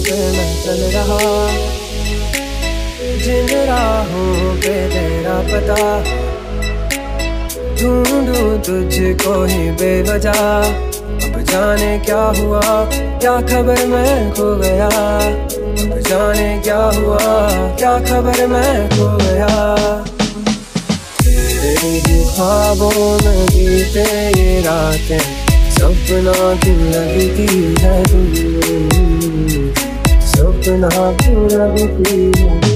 पे मैं चल रहा। जिन राहों पे तेरा पता। ढूंढू तुझको ही बेवजह। अब जाने क्या हुआ? क्या खबर मैं खो गया? अब जाने क्या हुआ? क्या खबर मैं खो गया? तेरे ख्वाबों में बीते ये रातें, सपना तू लगती है तू सपना तू लगती है